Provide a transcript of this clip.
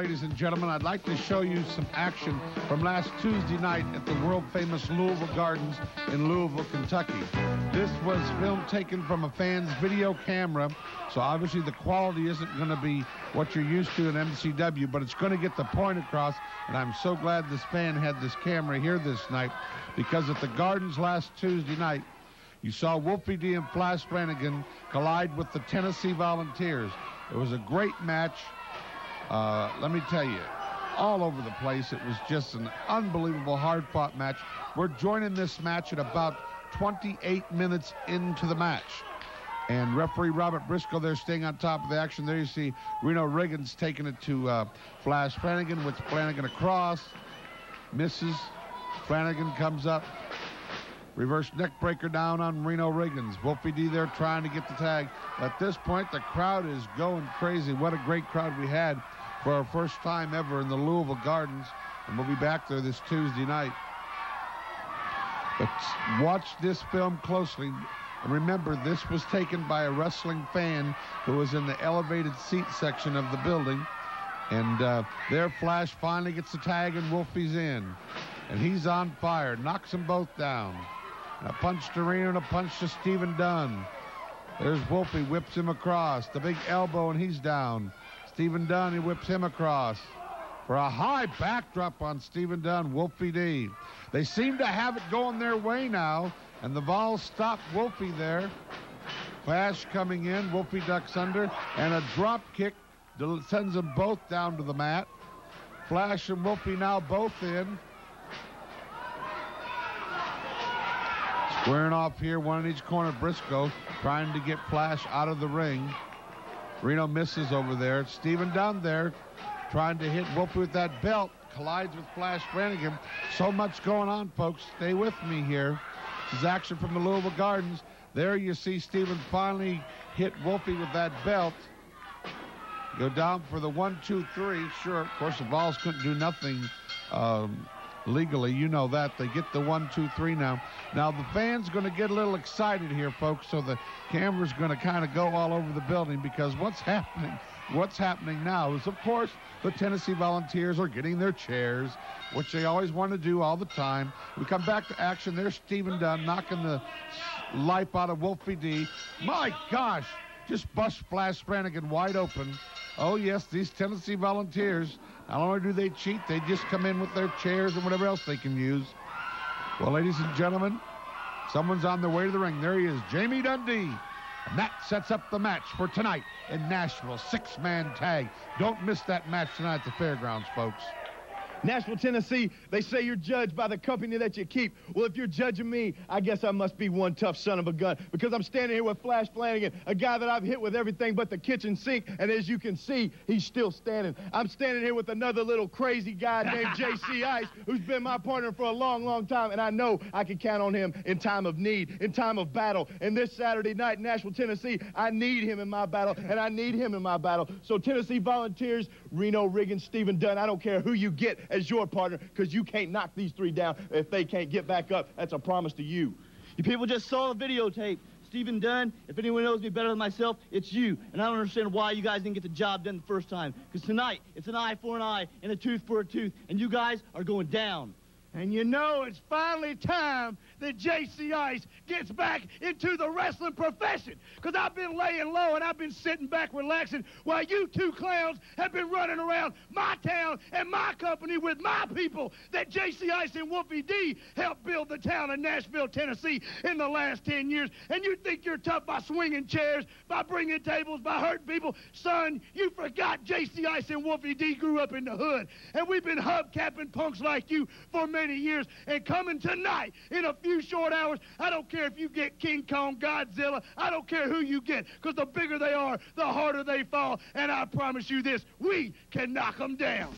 Ladies and gentlemen, I'd like to show you some action from last Tuesday night at the world famous Louisville Gardens in Louisville, Kentucky. This was film taken from a fan's video camera, so obviously the quality isn't going to be what you're used to in MCW, but it's going to get the point across, and I'm so glad this fan had this camera here this night because at the Gardens last Tuesday night, you saw Wolfie D and Flash Flanagan collide with the Tennessee Volunteers. It was a great match. Uh, let me tell you, all over the place. It was just an unbelievable hard-fought match. We're joining this match at about 28 minutes into the match. And referee Robert Briscoe there staying on top of the action. There you see Reno Riggins taking it to uh, Flash Flanagan with Flanagan across. Misses. Flanagan comes up. Reverse neck breaker down on Reno Riggins. Wolfie D there trying to get the tag. At this point, the crowd is going crazy. What a great crowd we had for our first time ever in the Louisville Gardens. And we'll be back there this Tuesday night. But watch this film closely. And remember, this was taken by a wrestling fan who was in the elevated seat section of the building. And uh, there, Flash finally gets the tag, and Wolfie's in. And he's on fire, knocks them both down. And a punch to Reno and a punch to Stephen Dunn. There's Wolfie, whips him across. The big elbow, and he's down. Stephen Dunn, he whips him across for a high backdrop on Stephen Dunn, Wolfie D. They seem to have it going their way now, and the Vols stop Wolfie there. Flash coming in, Wolfie ducks under, and a drop kick sends them both down to the mat. Flash and Wolfie now both in. Squaring off here, one in each corner. Briscoe trying to get Flash out of the ring. Reno misses over there. Stephen down there trying to hit Wolfie with that belt. Collides with Flash Flanagan. So much going on, folks. Stay with me here. This is action from the Louisville Gardens. There you see Stephen finally hit Wolfie with that belt. Go down for the one, two, three. Sure, of course, the Vols couldn't do nothing um, legally. You know that. They get the one, two, three now. Now, the fans going to get a little excited here, folks, so the camera's going to kind of go all over the building because what's happening, what's happening now is, of course, the Tennessee Volunteers are getting their chairs, which they always want to do all the time. We come back to action. There's Stephen Dunn knocking the life out of Wolfie D. My gosh, just bust Flash Flanagan wide open. Oh, yes, these Tennessee Volunteers, not only do they cheat, they just come in with their chairs and whatever else they can use. Well, ladies and gentlemen, someone's on their way to the ring. There he is, Jamie Dundee. And that sets up the match for tonight in Nashville. Six-man tag. Don't miss that match tonight at the fairgrounds, folks. Nashville, Tennessee, they say you're judged by the company that you keep. Well, if you're judging me, I guess I must be one tough son of a gun because I'm standing here with Flash Flanagan, a guy that I've hit with everything but the kitchen sink, and as you can see, he's still standing. I'm standing here with another little crazy guy named J.C. Ice, who's been my partner for a long, long time, and I know I can count on him in time of need, in time of battle. And this Saturday night in Nashville, Tennessee, I need him in my battle, and I need him in my battle. So Tennessee Volunteers, Reno Riggins, Stephen Dunn, I don't care who you get as your partner because you can't knock these three down if they can't get back up. That's a promise to you. You people just saw a videotape. Stephen Dunn, if anyone knows me better than myself, it's you. And I don't understand why you guys didn't get the job done the first time. Because tonight, it's an eye for an eye and a tooth for a tooth. And you guys are going down. And you know it's finally time that J.C. Ice gets back into the wrestling profession. Because I've been laying low and I've been sitting back relaxing while you two clowns have been running around my town and my company with my people that J.C. Ice and Wolfie D helped build the town of Nashville, Tennessee in the last 10 years. And you think you're tough by swinging chairs, by bringing tables, by hurting people. Son, you forgot J.C. Ice and Wolfie D grew up in the hood. And we've been hubcapping punks like you for many years. And coming tonight in a few short hours. I don't care if you get King Kong, Godzilla. I don't care who you get, because the bigger they are, the harder they fall. And I promise you this, we can knock them down.